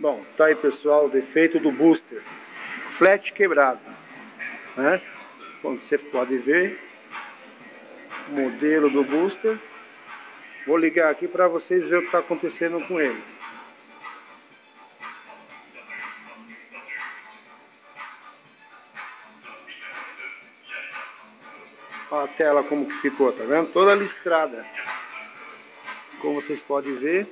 Bom, tá aí pessoal, o defeito do booster. Flat quebrado. Né? Como você pode ver, modelo do booster. Vou ligar aqui para vocês verem o que está acontecendo com ele. Olha a tela como que ficou, tá vendo? Toda listrada. Como vocês podem ver.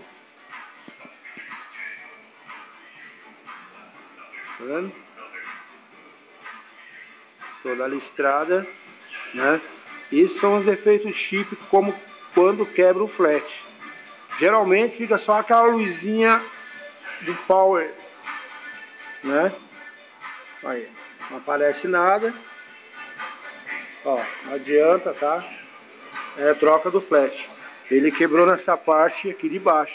Tá vendo? Toda listrada, né? Esses são os efeitos chip como quando quebra o flat. Geralmente fica só aquela luzinha do power, né? Aí, não aparece nada. Ó, não adianta, tá? É troca do flash. Ele quebrou nessa parte aqui de baixo.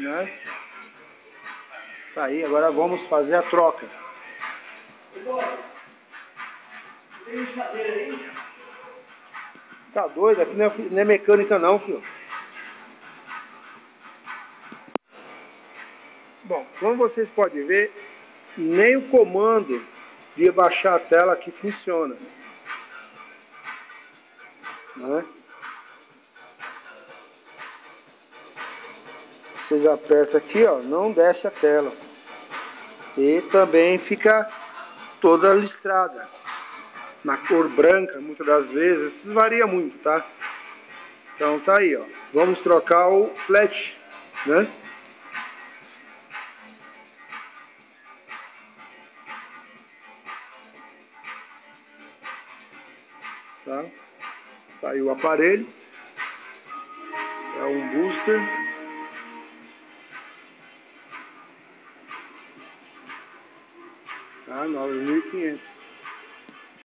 Né? Tá aí, agora vamos fazer a troca. Tá doido? Aqui não é, não é mecânica não, filho. Bom, como vocês podem ver, nem o comando de abaixar a tela aqui funciona. Né? Vocês apertam aqui, ó, não desce a tela. E também fica toda listrada. Na cor branca, muitas das vezes, isso varia muito, tá? Então tá aí, ó. Vamos trocar o flat, né? Tá? Tá aí o aparelho. É um booster. Tá? 9.500.